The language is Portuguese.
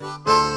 Música